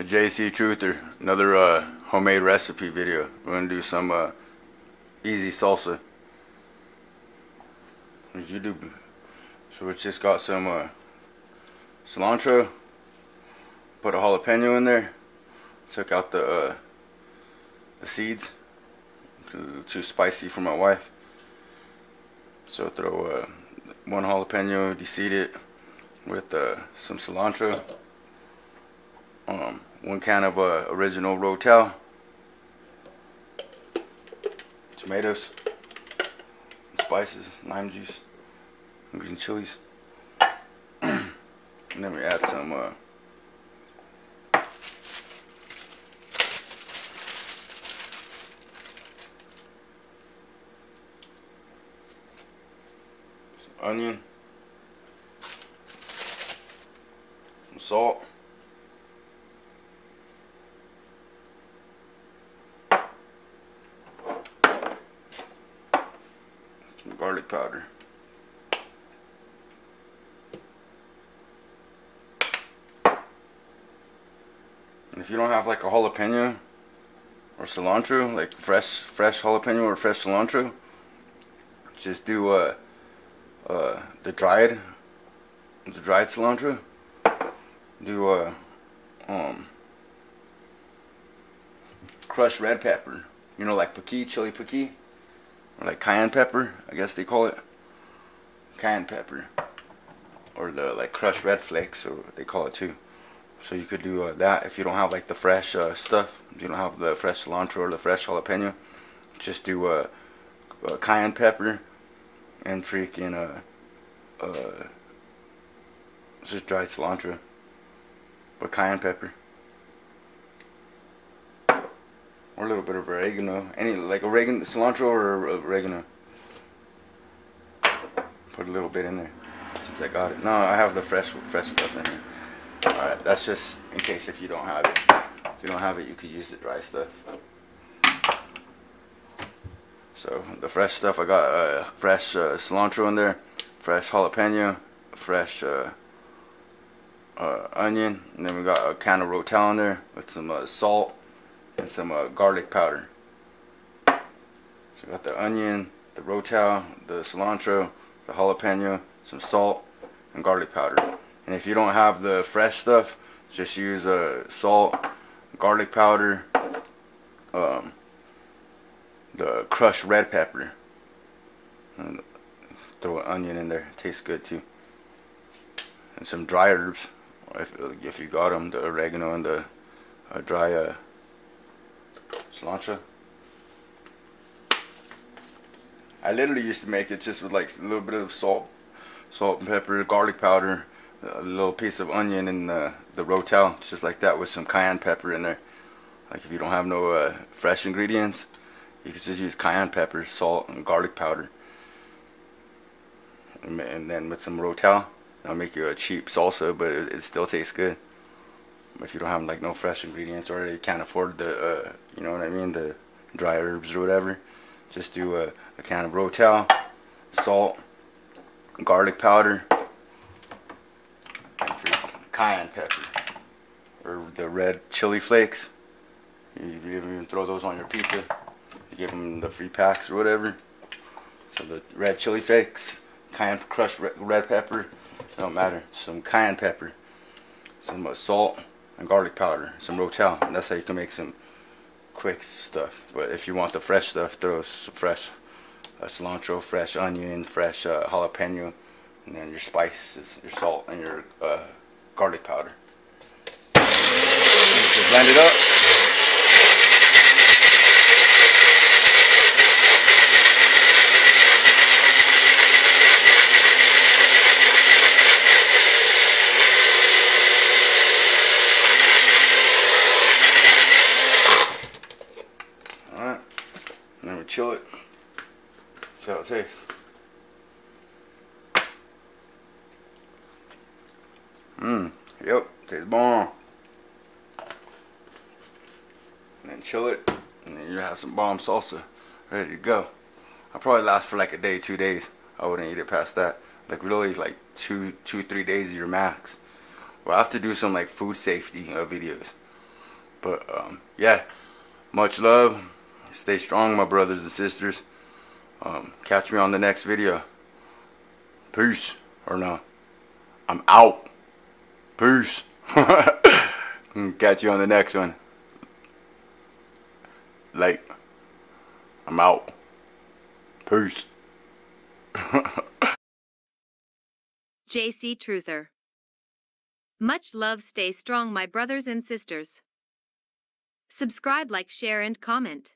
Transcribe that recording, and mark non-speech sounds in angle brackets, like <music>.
a JC Truther, another uh, homemade recipe video. We're gonna do some uh, easy salsa. You do, so we just got some uh, cilantro. Put a jalapeno in there. Took out the uh, the seeds. Too spicy for my wife. So throw uh, one jalapeno, deseed it with uh, some cilantro. One can of uh, original Rotel, tomatoes, spices, lime juice, green chilies. and then we add some uh, onion, salt. some garlic powder. And if you don't have like a jalapeno or cilantro, like fresh fresh jalapeno or fresh cilantro, just do uh, uh, the dried the dried cilantro. Do uh, um, crushed red pepper. You know, like piquis, chili piquis or like cayenne pepper, I guess they call it. Cayenne pepper. Or the like crushed red flakes, or they call it too. So you could do uh, that if you don't have like the fresh uh, stuff. If you don't have the fresh cilantro or the fresh jalapeno. Just do uh, uh cayenne pepper and freaking uh, uh, just dried cilantro. But cayenne pepper. Or a little bit of oregano, any like oregano, cilantro or oregano. Put a little bit in there since I got it. No, I have the fresh fresh stuff in here. All right, that's just in case if you don't have it. If you don't have it, you could use the dry stuff. So the fresh stuff, I got uh, fresh uh, cilantro in there, fresh jalapeno, fresh uh, uh onion, and then we got a can of Rotel in there with some uh, salt and some uh, garlic powder. So got the onion, the rotel, the cilantro, the jalapeno, some salt, and garlic powder. And if you don't have the fresh stuff, just use uh, salt, garlic powder, um, the crushed red pepper. And throw an onion in there. It tastes good too. And some dry herbs, if if you got them, the oregano and the uh, dry uh, cilantro. I literally used to make it just with like a little bit of salt, salt and pepper, garlic powder, a little piece of onion and the, the rotel, just like that with some cayenne pepper in there. Like if you don't have no uh, fresh ingredients, you can just use cayenne pepper, salt, and garlic powder. And, and then with some rotel, that'll make you a cheap salsa, but it, it still tastes good if you don't have like no fresh ingredients or you can't afford the uh, you know what I mean the dry herbs or whatever just do a, a can of Rotel salt garlic powder and cayenne pepper or the red chili flakes. You, even throw those on your pizza. You give them the free packs or whatever. So the red chili flakes cayenne crushed red, pepper don't matter. Some cayenne pepper some salt and garlic powder, some Rotel. That's how you can make some quick stuff. But if you want the fresh stuff, throw some fresh uh, cilantro, fresh onion, fresh uh, jalapeno, and then your spices, your salt, and your uh, garlic powder. Blend it up. Chill it. See how it tastes. Mmm, yep, tastes bomb. And then chill it, and then you have some bomb salsa ready to go. I'll probably last for like a day, two days. I wouldn't eat it past that. Like really, like two, two, three days is your max. Well, I have to do some like food safety uh, videos. But um, yeah, much love. Stay strong, my brothers and sisters. Um, catch me on the next video. Peace. Or no. I'm out. Peace. <laughs> catch you on the next one. Like, I'm out. Peace. <laughs> JC Truther. Much love, stay strong, my brothers and sisters. Subscribe, like, share, and comment.